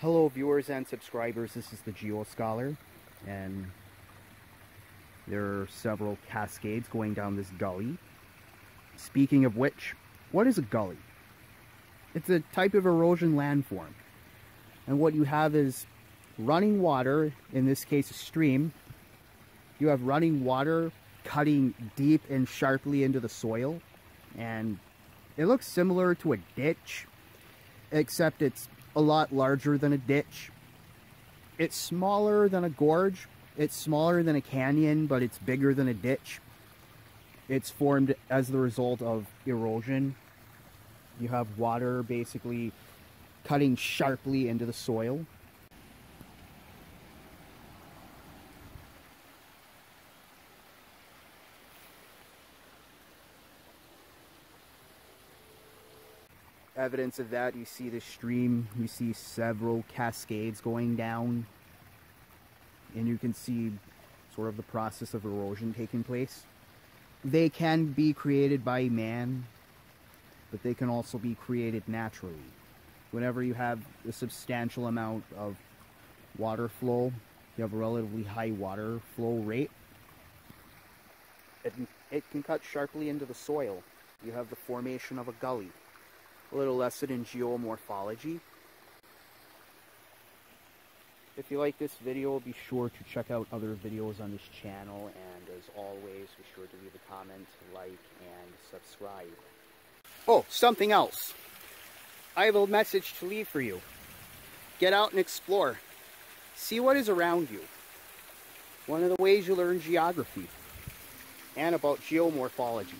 Hello viewers and subscribers, this is the Geo Scholar and there are several cascades going down this gully. Speaking of which, what is a gully? It's a type of erosion landform. And what you have is running water, in this case a stream. You have running water cutting deep and sharply into the soil. And it looks similar to a ditch, except it's a lot larger than a ditch. It's smaller than a gorge. It's smaller than a canyon, but it's bigger than a ditch. It's formed as the result of erosion. You have water basically cutting sharply into the soil. Evidence of that. You see the stream, you see several cascades going down, and you can see sort of the process of erosion taking place. They can be created by man, but they can also be created naturally. Whenever you have a substantial amount of water flow, you have a relatively high water flow rate, it, it can cut sharply into the soil. You have the formation of a gully a little lesson in geomorphology. If you like this video, be sure to check out other videos on this channel, and as always, be sure to leave a comment, like, and subscribe. Oh, something else. I have a message to leave for you. Get out and explore. See what is around you. One of the ways you learn geography and about geomorphology.